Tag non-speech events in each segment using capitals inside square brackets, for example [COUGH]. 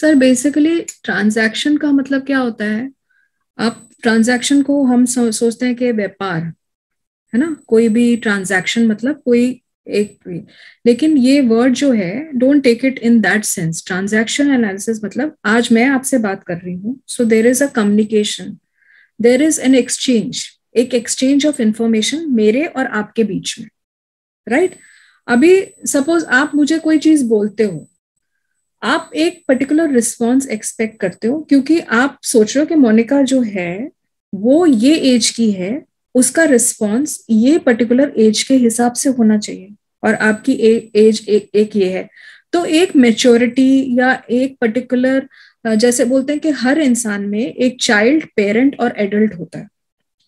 Sir basically transaction का मतलब क्या होता है? आप ट्रांजैक्शन को हम सोचते हैं कि व्यापार, है ना? कोई भी ट्रांजैक्शन मतलब कोई एक लेकिन ये वर्ड जो है don't take it in that sense transaction analysis मतलब आज मैं आपसे बात कर रही हूँ। So there is a communication there is an exchange एक एक्सचेंज ऑफ़ इंफॉर्मेशन मेरे और आपके बीच में राइट right? अभी सपोज़ आप मुझे कोई चीज़ बोलते हो आप एक पर्टिकुलर रिस्पॉन्स एक्सपेक्ट करते हो क्योंकि आप सोच रहे हो कि मोनिका जो है वो ये एज की है उसका रिस्पॉन्स ये पर्टिकुलर एज के हिसाब से होना चाहिए और आपकी एज एक, एक ये है। तो एक मेच्योरिटी या एक पर्टिकुलर जैसे बोलते हैं कि हर इंसान में एक चाइल्ड पेरेंट और एडल्ट होता है।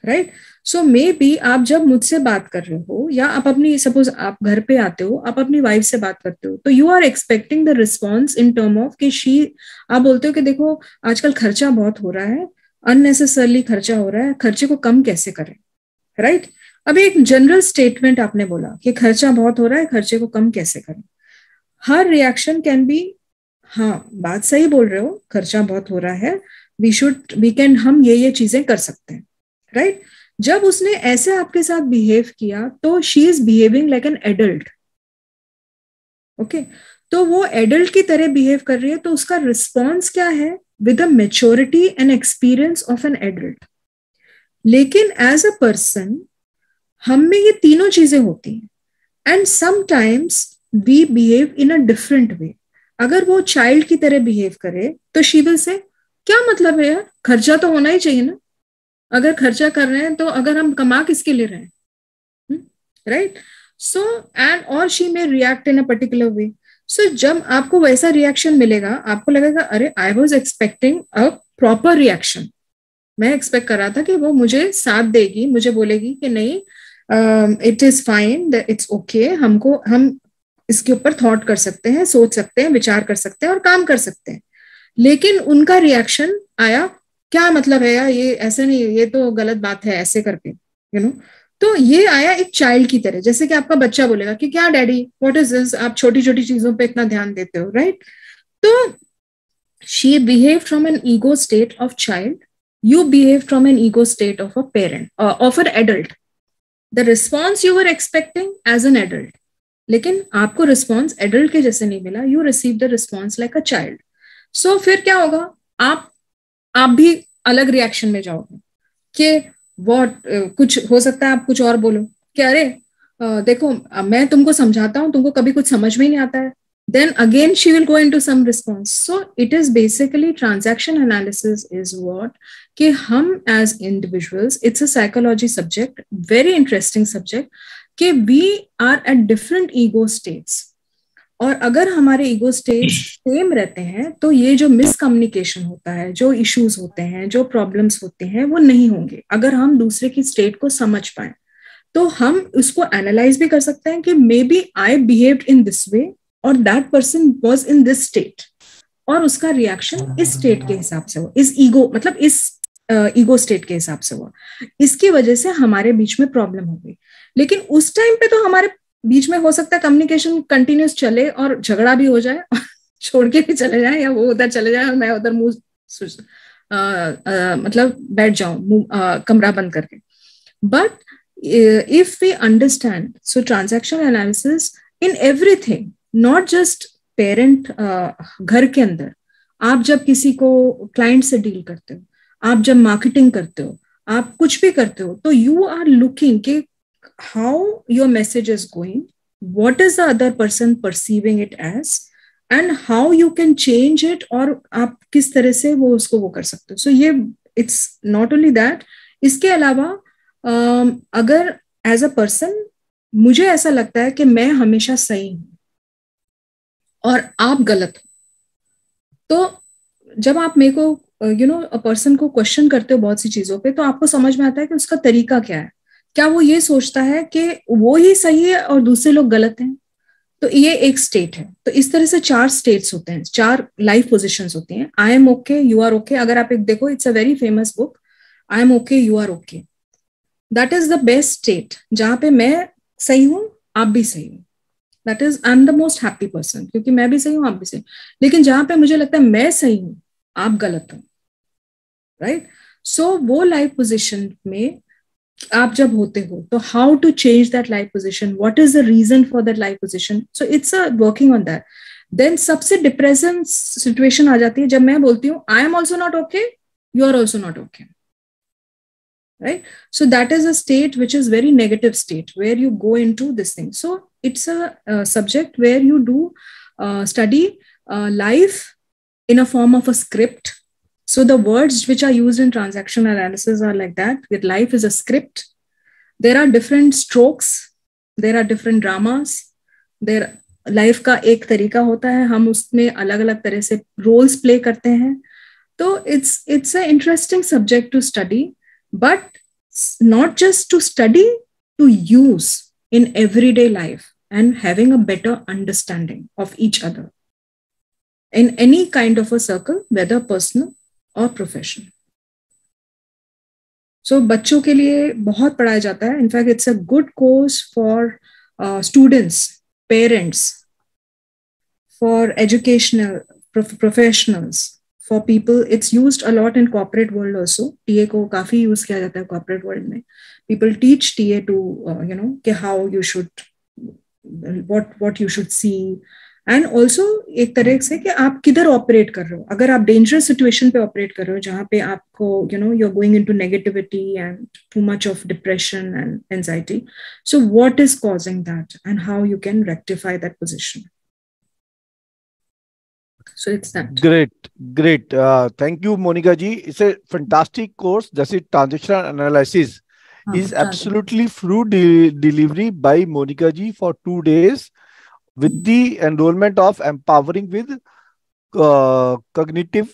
राइट सो मे बी आप जब मुझसे बात कर रहे हो, या आप अपनी सपोज़ आप घर पे आते हो, आप अपनी वाइफ से बात करते हो तो you are expecting the response in term of कि शी आप बोलते हो कि देखो, आजकल खर्चा बहुत हो रहा है अननेसेसरली खर्चा हो रहा है, खर्चे को कम कैसे करें? Right right? अभी एक जनरल स्टेटमेंट आपने बोला कि खर्चा बहुत हो रहा है, खर्चे को कम कैसे करें? हर रिएक्शन कैन बी हाँ बात सही बोल रहे हो, खर्चा बहुत हो रहा है वी शुड वी कैन हम ये ये चीज़ें कर सकते हैं। Right right? जब उसने ऐसे आपके साथ बिहेव किया तो she is behaving like an adult okay तो वो एडल्ट की तरह बिहेव कर रही है तो उसका रिस्पॉन्स क्या है? With a maturity and experience of an adult लेकिन एज अ पर्सन हम में ये तीनों चीज़ें होती हैं. And sometimes we behave in a different way अगर वो चाइल्ड की तरह बिहेव करे तो शी विल से क्या मतलब है यार? खर्चा तो होना ही चाहिए ना. अगर खर्चा कर रहे हैं तो अगर हम कमा किसके लिए रहे हैं? राइट सो एंड और she may react in a particular way so जब आपको वैसा रिएक्शन मिलेगा, आपको लगेगा, अरे I was expecting a proper reaction मैं एक्सपेक्ट कर रहा था कि वो मुझे साथ देगी, मुझे बोलेगी कि नहीं it is fine it's okay हमको, हम इसके ऊपर थॉट कर सकते हैं, सोच सकते हैं, विचार कर सकते हैं और काम कर सकते हैं। लेकिन उनका रिएक्शन आया क्या मतलब है यार? ये ऐसे नहीं, ये तो गलत बात है ऐसे करके यू नो तो ये आया एक चाइल्ड की तरह, जैसे कि आपका बच्चा बोलेगा कि क्या डैडी व्हाट इज़ दिस आप छोटी छोटी चीज़ों पे इतना ध्यान देते हो राइट तो she behave from an ego state of child you behave from an ego state of a parent of an adult the response you are expecting as an adult लेकिन आपको रिस्पॉन्स एडल्ट के जैसे नहीं मिला you receive the response like a child so फिर क्या होगा? आप आप भी अलग रिएक्शन में जाओगे कि वॉट कुछ हो सकता है आप कुछ और बोलो कि अरे देखो मैं तुमको समझाता हूँ, तुमको कभी कुछ समझ में नहीं आता है। Then again she will go in to some so it is basically transaction analysis is what कि हम as individuals it's a psychology subject very interesting subject कि we are at different ego states और अगर हमारे ego state same रहते हैं तो ये जो मिसकम्युनिकेशन होता है, जो इश्यूज़ होते हैं, जो प्रॉब्लम्स होते हैं, वो नहीं होंगे। अगर हम दूसरे की स्टेट को समझ पाए तो हम उसको एनालाइज भी कर सकते हैं कि may be I behave in this way और that person was in this state और उसका रिएक्शन इस स्टेट के हिसाब से हुआ। इस ईगो मतलब इस ईगो स्टेट के हिसाब से हुआ। इसकी वजह से हमारे बीच में प्रॉब्लम हो गई। लेकिन उस टाइम पे तो हमारे बीच में हो सकता है कम्युनिकेशन कंटिन्यूस चले और झगड़ा भी हो जाए, [LAUGHS] छोड़ के भी चले जाए या वो उधर चले जाए और मैं उधर मुँह मतलब बैठ जाऊँ कमरा बंद करके। But if we understand so transaction analysis in everything not just parent घर के अंदर, आप जब किसी को क्लाइंट से डील करते हो, आप जब मार्केटिंग करते हो, आप कुछ भी करते हो तो यू आर लुकिंग कि how your message is going, what is the other person perceiving it as, and how you can change it और आप किस तरह से वो उसको वो कर सकते हो। सो ये इट्स नॉट ओनली दैट इसके अलावा अगर एज अ पर्सन मुझे ऐसा लगता है कि मैं हमेशा सही हूँ और आप गलत हो। तो जब आप मेरे को यू नो पर्सन को क्वेश्चन करते हो बहुत सी चीज़ों पे तो आपको समझ में आता है कि उसका तरीका क्या है। क्या वो ये सोचता है कि वो ही सही है और दूसरे लोग गलत हैं? तो ये एक स्टेट है। तो इस तरह से चार स्टेट्स होते हैं चार लाइफ पोजिशन होती हैं। I am okay you are okay अगर आप एक देखो it's a very famous book I am okay you are okay that is the best state जहाँ पे मैं सही हूँ आप भी सही हो। That is I am the most happy person क्योंकि मैं भी सही हूँ आप भी सही लेकिन जहाँ पे मुझे लगता है मैं सही हूँ आप गलत हो। Right right? सो so, वो लाइफ पोजिशन में आप जब होते हो तो how to change that life position what is the reason for that life position so it's a working on that then सबसे डिप्रेशन सिचुएशन आ जाती है जब मैं बोलती हूँ I am also not okay you are also not okay right so that is a state which is very negative state where you go in to this thing so it's a subject where you do study life in a form of a script so the words which are used in transaction analysis are like that with life is a script there are different strokes there are different dramas there life का एक तरीका होता है हम उसमें अलग अलग तरह से रोल्स प्ले करते हैं तो it's it's a interesting subject to study but not just to study to use in everyday life and having a better understanding of each other in any kind of a circle, whether personal और profession so so, बच्चों के लिए बहुत पढ़ाया जाता है. In fact it's a good course for students parents for educational professionals for people it's use a lot in corporate world also T A को काफ़ी यूज़ किया जाता है कॉपरेट वर्ल्ड में. People teach T A to you know के how you should what what you should see and also एक तरह से कि आप किधर ऑपरेट कर रहे हो अगर आप डेंजरस सिचुएशन पे ऑपरेट कर रहे हो जहाँ पे आपको you know you are going into negativity and too much of depression and anxiety so what is causing that and how you can rectify that position so it's that great great uh, thank you monica ji it's a fantastic course that's it transitional analysis oh, is absolutely free de- delivery by monica ji for two days With the enrollment of empowering with uh, cognitive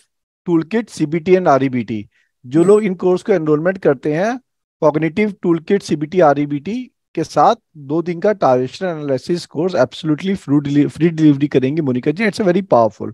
toolkit cbt and rebt जो लोग इन course को enrollment करते हैं cognitive tool kit CBT REBT के साथ दो दिन का transaction analysis course absolutely free delivery करेंगे Monika ji it's a very powerful